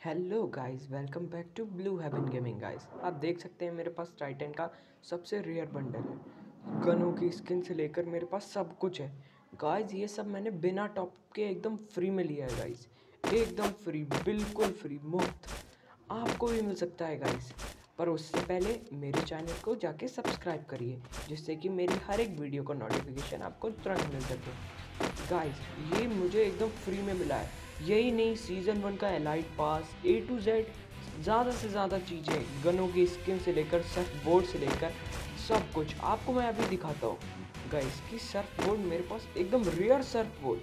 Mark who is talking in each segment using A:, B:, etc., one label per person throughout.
A: Hello guys welcome back to Blue Haven gaming guys आप देख सकते हैं मेरे पास टाइटन का सबसे रेयर बंडल है। गनों की स्किन से लेकर मेरे पास सब कुछ है। गाइस ये सब मैंने बिना टॉप के एकदम फ्री में लिया है गाइस एकदम फ्री बिल्कुल फ्री मुफ़्त। आपको भी मिल सकता है गाइस पर उससे पहले मेरे चैनल को जाके सब्सक्राइब करिए, जिससे कि मेरी हर एक वीडियो का नोटिफिकेशन आपको तुरंत मिल सके। गाइस ये मुझे एकदम फ्री में मिला है। यही नहीं सीज़न वन का elite pass A to Z ज़्यादा से ज़्यादा चीज़ें, गनों की स्किन से लेकर सर्फ बोर्ड से लेकर सब कुछ। आपको मैं अभी दिखाता हूँ। गाइस की सर्फ बोर्ड मेरे पास एकदम rare surf board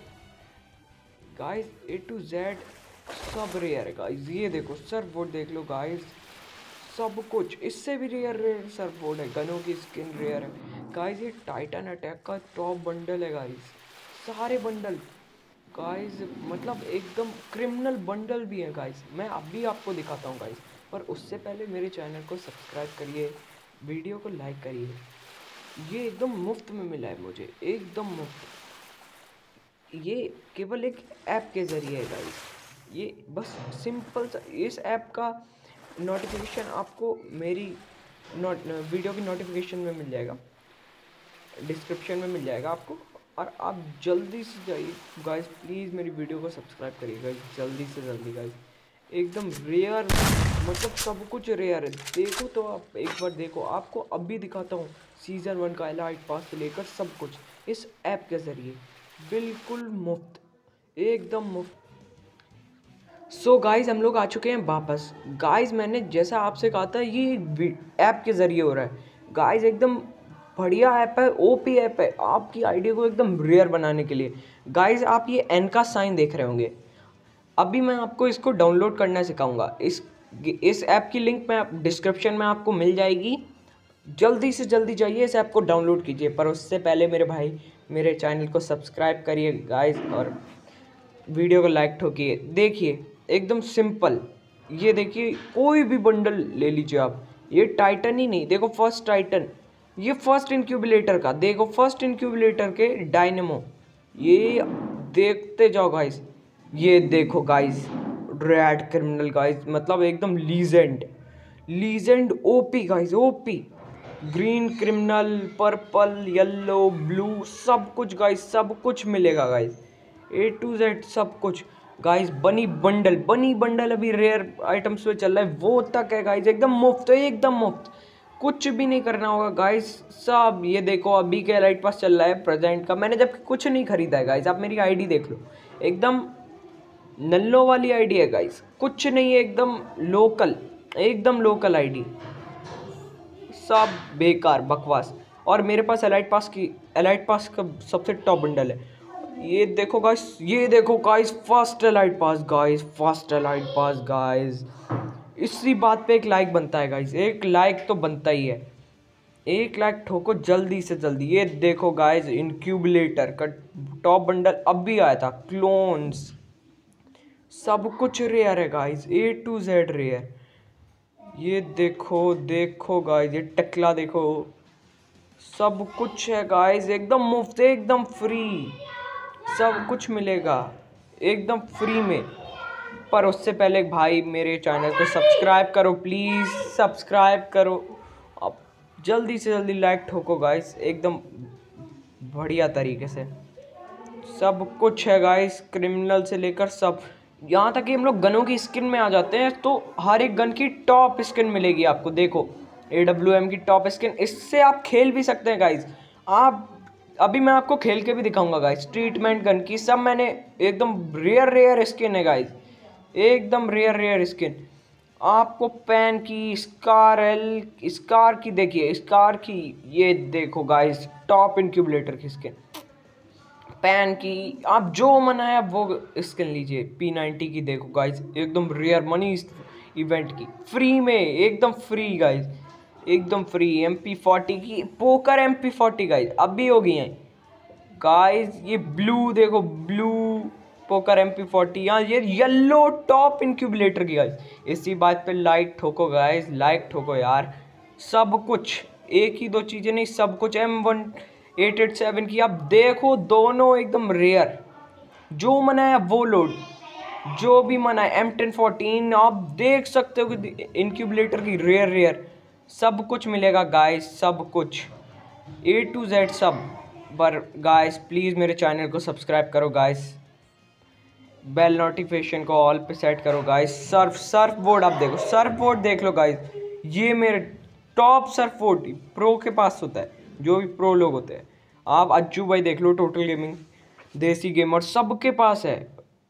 A: guys A to Z सब रेयर है गाइस ये देखो सर्फ बोर्ड देख लो गाइस सब कुछ, इससे भी रेयर रेयर सर्फ बोर्ड है। गनों की स्किन रेयर है। गाइस ये टाइटन अटैक का टॉप बंडल है गाइस सारे बंडल गाइस मतलब एकदम क्रिमिनल बंडल भी है गाइस मैं अभी आपको दिखाता हूँ गाइस पर उससे पहले मेरे चैनल को सब्सक्राइब करिए वीडियो को लाइक करिए. ये एकदम मुफ़्त में मिला है मुझे, एकदम मुफ़्त. ये केवल एक ऐप के ज़रिए है गाइस ये बस सिंपल सा, इस ऐप का नोटिफिकेशन आपको मेरी नोट वीडियो की नोटिफिकेशन में मिल जाएगा. डिस्क्रिप्शन में मिल जाएगा आपको. और आप जल्दी से जाइए। गाइस प्लीज़ मेरी वीडियो को सब्सक्राइब करिए गाइस जल्दी से जल्दी गाइस एकदम रेयर मतलब सब कुछ रेयर है। देखो तो आप एक बार देखो, आपको अभी दिखाता हूँ सीज़न वन का एलाइट पास से लेकर सब कुछ इस ऐप के ज़रिए। बिल्कुल मुफ़्त, एकदम मुफ़्त। सो so गाइस हम लोग आ चुके हैं वापस। गाइस मैंने जैसा आपसे कहा था, ये ऐप के ज़रिए हो रहा है। गाइस एकदम बढ़िया ऐप है ओ पी ऐप है, आपकी आईडी को एकदम रेयर बनाने के लिए। गाइज़ आप ये एन का साइन देख रहे होंगे। अभी मैं आपको इसको डाउनलोड करना सिखाऊँगा। इस इस ऐप की लिंक मैं डिस्क्रिप्शन में आपको मिल जाएगी। जल्दी से जल्दी जाइए, इस ऐप को डाउनलोड कीजिए। पर उससे पहले मेरे भाई, मेरे चैनल को सब्सक्राइब करिए गाइस और वीडियो को लाइक ठोकिए। देखिए, एकदम सिंपल ये देखिए, कोई भी बंडल ले लीजिए आप। ये टाइटन ही नहीं, देखो फ़र्स्ट टाइटन ये फ़र्स्ट इंक्यूबलेटर का, देखो फ़र्स्ट इंक्यूबलेटर के डायनेमो। ये देखते जाओ गाइस ये देखो गाइस रेड क्रिमिनल गाइस मतलब एकदम legend legend OP guys OP green criminal purple yellow blue सब कुछ गाइस सब कुछ मिलेगा गाइस ए टू जेड सब कुछ। गाइस बनी बंडल बनी बंडल अभी रेयर आइटम्स पे चल रहा है, वो तक है गाइस एकदम मुफ़्त एकदम मुफ़्त। कुछ भी नहीं करना होगा गाइस सब ये देखो, अभी के लाइट पास चल रहा है प्रेजेंट का। मैंने जब कुछ नहीं खरीदा है गाइस आप मेरी आईडी देख लो। एकदम नल्लो वाली आईडी है गाइस कुछ नहीं है, एकदम लोकल एकदम लोकल आईडी सब बेकार, बकवास। और मेरे पास एलाइट पास की एलाइट पास का सबसे टॉप बंडल है। ये देखो गाइस ये देखो guys first elite pass guys first elite pass guys इसी बात पे एक लाइक बनता है गाइज़ एक लाइक तो बनता ही है. एक लाइक ठोको जल्दी से जल्दी. ये देखो गाइज़ इनक्यूबलेटर का टॉप बंडल अब भी आया था. क्लोन्स सब कुछ रेयर है guys A to Z rare ये देखो देखो गाइज़ ये टकला देखो. सब कुछ है गाइज़ एकदम मुफ़्त, एकदम फ्री सब कुछ मिलेगा. एकदम फ्री में. पर उससे पहले भाई मेरे चैनल को सब्सक्राइब करो प्लीज़ सब्सक्राइब करो। अब जल्दी से जल्दी लाइक ठोको गाइस एकदम बढ़िया तरीके से। सब कुछ है गाइस क्रिमिनल से लेकर सब। यहाँ तक कि हम लोग गनों की स्किन में आ जाते हैं तो हर एक गन की टॉप स्किन मिलेगी आपको। देखो ए डब्ल्यू एम की टॉप स्किन इससे आप खेल भी सकते हैं गाइस आप, अभी मैं आपको खेल के भी दिखाऊँगा गाइस ट्रीटमेंट गन की, सब मैंने एकदम रेयर रेयर स्किन है गाइस एकदम रेयर रेयर स्किन आपको पैन की स्कार एल स्कार की देखिए स्कार की ये देखो गाइस टॉप इनक्यूबलेटर की स्किन पैन की, आप जो मनाया वो स्किन लीजिए. पी नाइन्टी की देखो गाइस एकदम रेयर मनी इवेंट की. फ्री में, एकदम फ्री गाइस एकदम फ्री एम पी फोर्टी की poker M P forty guys अब भी हो. गई हैं गाइस ये ब्लू देखो blue poker M P forty यहाँ ये येल्लो टॉप इनक्यूबलेटर की गाइज़ इसी बात पे लाइक ठोको गाइज़ लाइक ठोको यार। सब कुछ, एक ही दो चीज़ें नहीं, सब कुछ M one eight eight seven की। आप देखो, दोनों एकदम रेयर जो मनाया वो लोड जो भी मन है एम टेन फोर्टीन आप देख सकते हो कि इनक्यूबलेटर की रेयर रेयर सब कुछ मिलेगा गाइस सब कुछ। ए टू जेड सब। पर गाइस प्लीज़ मेरे चैनल को सब्सक्राइब करो गाइस बेल नोटिफिकेशन को ऑल पे सेट करो गाइस सर्फ सर्फ बोर्ड आप देखो. सर्फ बोर्ड देख लो गाइस ये मेरे टॉप सर्फ बोर्ड प्रो के पास होता है, जो भी प्रो लोग होते हैं. आप अज्जू भाई देख लो टोटल गेमिंग देसी गेमर सबके पास है.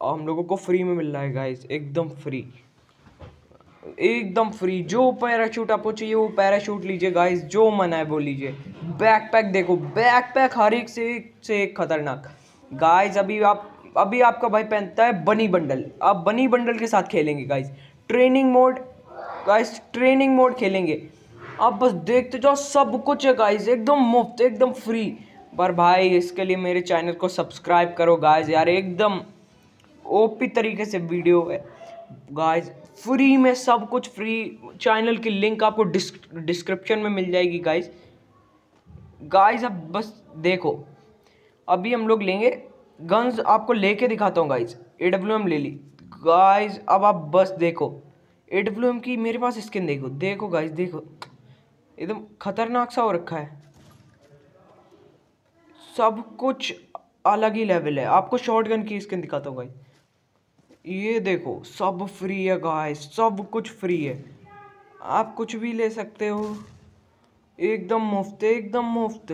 A: हम लोगों को फ्री में मिल रहा है गाइस एकदम फ्री एकदम फ्री जो पैराशूट आपको चाहिए, वो पैराशूट लीजिए गाइस जो मन है, वो लीजिए. बैकपैक देखो. बैकपैक हर एक से एक से एक खतरनाक. गाइस अभी आप अभी आपका भाई पहनता है बनी बंडल। आप बनी बंडल के साथ खेलेंगे guys training mode guys training mode खेलेंगे। आप बस देखते जाओ, सब कुछ है गाइस एकदम मुफ़्त, एकदम फ्री पर भाई, इसके लिए मेरे चैनल को सब्सक्राइब करो गाइस यार, एकदम ओपी तरीके से वीडियो है। गाइस फ्री में सब कुछ फ्री चैनल की लिंक आपको डिस्क्रिप्शन में मिल जाएगी गाइस गाइस अब बस देखो। अभी हम लोग लेंगे गन्स आपको लेके दिखाता हूँ गाइज़ ए डब्ल्यू एम ले ली. गाइज़ अब आप बस देखो. ए डब्ल्यू एम की मेरे पास स्किन देखो. देखो गाइज़ देखो. एकदम खतरनाक सा हो रखा है. सब कुछ अलग ही लेवल है. आपको शॉर्ट गन की स्किन दिखाता हूँ गाइज़ ये देखो, सब फ्री है गाइस सब कुछ फ्री है. आप कुछ भी ले सकते हो. एकदम मुफ़्त एकदम मुफ़्त.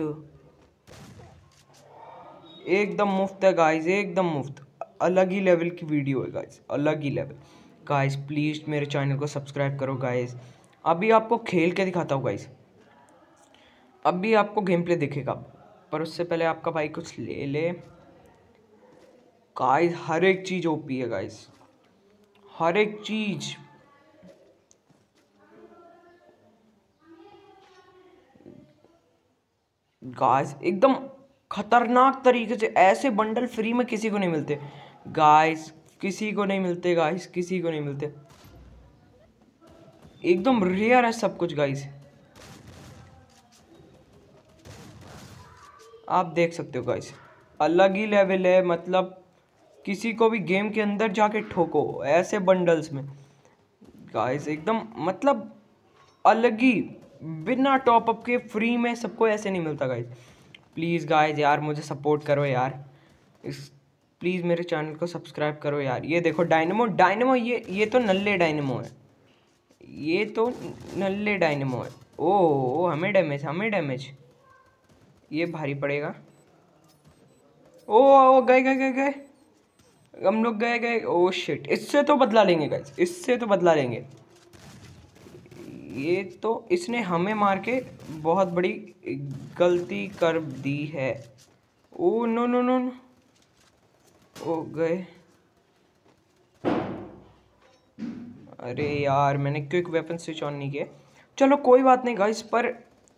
A: एकदम मुफ़्त है गाइस एकदम मुफ़्त। अलग ही लेवल की वीडियो है गाइस अलग ही लेवल गाइस प्लीज़ मेरे चैनल को सब्सक्राइब करो गाइस अभी आपको खेल के दिखाता हूँ गाइस अभी आपको गेम प्ले दिखेगा, पर उससे पहले आपका भाई कुछ ले ले। गाइस हर एक चीज़ ओपी है गाइस हर एक चीज़। गाइस एकदम खतरनाक तरीके से, ऐसे बंडल फ्री में किसी को नहीं मिलते। गाइस किसी को नहीं मिलते गाइस किसी को नहीं मिलते। एकदम रेयर है सब कुछ गाइस आप देख सकते हो गाइस अलग ही लेवल है मतलब किसी को भी गेम के अंदर जाके ठोको, ऐसे बंडल्स में। गाइस एकदम मतलब अलग ही, बिना टॉपअप के फ्री में सबको ऐसे नहीं मिलता गाइस प्लीज़ गाइज़ यार मुझे सपोर्ट करो यार। इस प्लीज़ मेरे चैनल को सब्सक्राइब करो यार। ये देखो डायनमो डायनमो ये ये तो नल्ले डायनमो है। ये तो नल्ले डायनमो है। ओ, ओ हमें डैमेज हमें डैमेज ये भारी पड़ेगा। ओ, ओ गए गए गए गए। हम लोग गए गए। ओ शिट इससे तो बदला लेंगे गाइज़ इससे तो बदला लेंगे। ये तो इसने हमें मार के बहुत बड़ी गलती कर दी है। ओ, नो नो नो ओ, गए। अरे यार, मैंने क्विक वेपन स्विच ऑन नहीं किया। चलो, कोई बात नहीं गाइस पर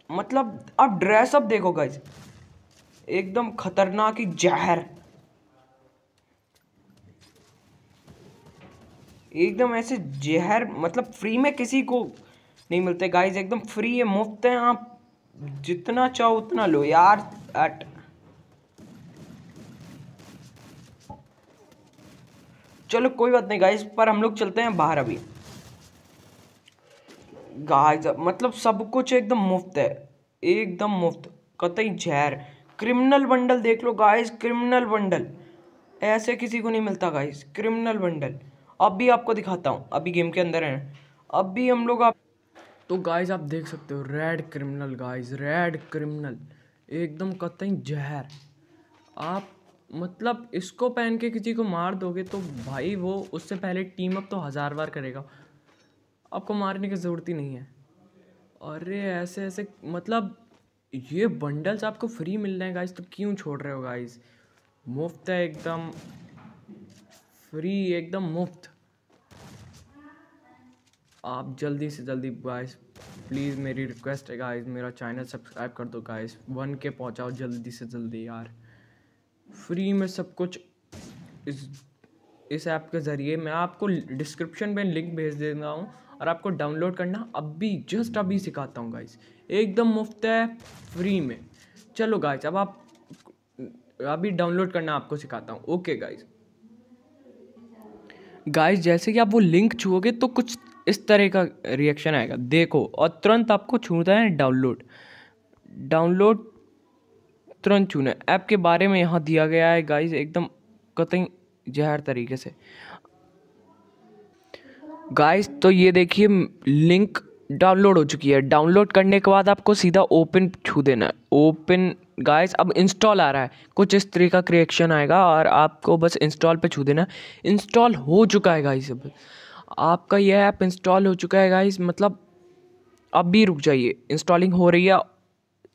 A: मतलब आप ड्रेसअप देखो गाइस एकदम खतरनाक ही जहर। एकदम ऐसे जहर मतलब फ्री में किसी को नहीं मिलते। गाइज़ एकदम फ्री है, मुफ़्त है आप। जितना चाहो उतना लो यार एट चलो कोई बात नहीं गाइज़ पर हम लोग चलते हैं बाहर अभी। गाइस मतलब सब कुछ एकदम मुफ़्त है। एकदम मुफ़्त। कतई जहर। क्रिमिनल बंडल देख लो गाइज़ क्रिमिनल बंडल ऐसे किसी को नहीं मिलता गाइज़ क्रिमिनल बंडल अब भी आपको दिखाता हूँ, अभी गेम के अंदर है। अब भी हम लोग आप तो गाइस आप देख सकते हो red criminal guys red criminal एकदम कतई जहर। आप मतलब इसको पहन के किसी को मार दोगे तो भाई वो उससे पहले टीम अप तो हज़ार बार करेगा। आपको मारने की ज़रूरत ही नहीं है। अरे ऐसे ऐसे मतलब ये बंडल्स आपको फ्री मिल रहे हैं गाइस तो क्यों छोड़ रहे हो गाइस मुफ़्त है एकदम। फ्री एकदम मुफ़्त। आप जल्दी से जल्दी गाइस प्लीज़ मेरी रिक्वेस्ट है गाइस मेरा चैनल सब्सक्राइब कर दो गाइस वन के पहुंचाओ जल्दी से जल्दी यार। फ्री में सब कुछ इस इस ऐप के ज़रिए मैं आपको डिस्क्रिप्शन में लिंक भेज दे रहा हूँ और आपको डाउनलोड करना अभी जस्ट अभी सिखाता हूँ गाइस एकदम मुफ़्त है फ्री में। चलो गाइस अब आप, अभी डाउनलोड करना आपको सिखाता हूँ। ओके गाइस गाइस जैसे कि आप वो लिंक छुओगे तो कुछ इस तरह का रिएक्शन आएगा। देखो, और तुरंत आपको छूता है डाउनलोड डाउनलोड तुरंत छूना है। ऐप के बारे में यहाँ दिया गया है गाइस एकदम कतई जहर तरीके से। गाइस तो ये देखिए लिंक डाउनलोड हो चुकी है। डाउनलोड करने के बाद आपको सीधा ओपन छू देना है। ओपन गाइस अब इंस्टॉल आ रहा है। कुछ इस तरह का क्रिएक्शन आएगा और आपको बस इंस्टॉल पे छू देना इंस्टॉल हो चुका है गाइस अब। आपका यह ऐप इंस्टॉल हो चुका है गाइस मतलब अब भी रुक जाइए. इंस्टॉलिंग हो रही है.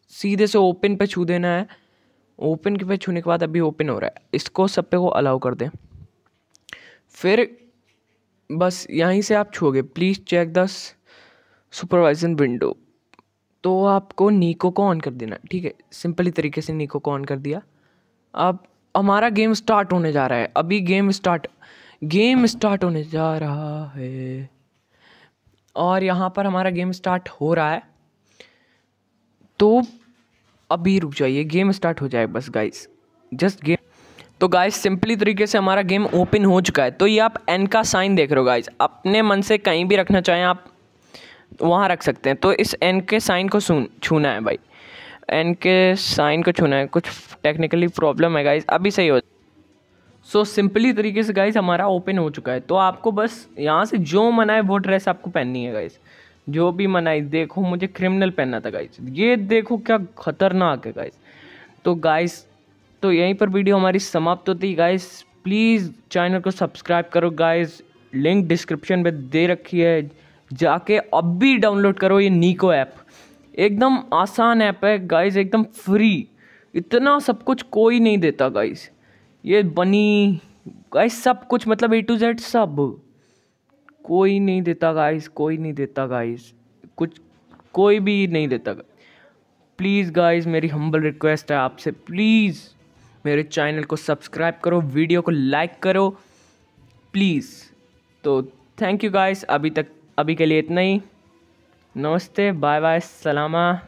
A: सीधे से ओपन पे छू देना है. ओपन के पे छूने के बाद अभी ओपन हो रहा है. इसको सब पे को अलाउ कर दें. फिर बस यहीं से आप छूगे please check this supervision window तो आपको नीको को ऑन कर देना. ठीक है? सिंपली तरीके से नीको को ऑन कर दिया. अब हमारा गेम स्टार्ट होने जा रहा है. अभी गेम स्टार्ट गेम स्टार्ट होने जा रहा है। और यहाँ पर हमारा गेम स्टार्ट हो रहा है। तो अभी रुक जाइए, गेम स्टार्ट हो जाए बस गाइस जस्ट गेम तो गाइस सिंपली तरीके से हमारा गेम ओपन हो चुका है। तो ये आप एन का साइन देख रहे हो गाइस अपने मन से कहीं भी रखना चाहें, आप वहाँ रख सकते हैं। तो इस एन के साइन को सुन, छूना है भाई। एन के साइन को छूना है। कुछ टेक्निकली प्रॉब्लम है गाइस अभी सही हो सो सिंपली तरीके से गाइस हमारा ओपन हो चुका है। तो आपको बस यहाँ से जो मनाए वो ड्रेस आपको पहननी है गाइस जो भी मनाई देखो, मुझे क्रिमिनल पहनना था गाइस ये देखो क्या खतरनाक है गाइस तो गाइस तो यहीं पर वीडियो हमारी समाप्त होती गाइस प्लीज़ चैनल को सब्सक्राइब करो गाइस लिंक डिस्क्रिप्शन में दे रखी है। जाके अब भी डाउनलोड करो ये नीको ऐप एकदम आसान ऐप है गाइस एकदम फ्री इतना सब कुछ कोई नहीं देता गाइस ये बनी गाइस सब कुछ मतलब ए टू जेड सब। कोई नहीं देता गाइस कोई नहीं देता गाइस कुछ, कोई भी नहीं देता। प्लीज़ गाइस मेरी हम्बल रिक्वेस्ट है आपसे। प्लीज़ मेरे चैनल को सब्सक्राइब करो वीडियो को लाइक करो। प्लीज़ तो थैंक यू गाइस अभी तक, अभी के लिए इतना ही। नमस्ते बाय बाय सलामा।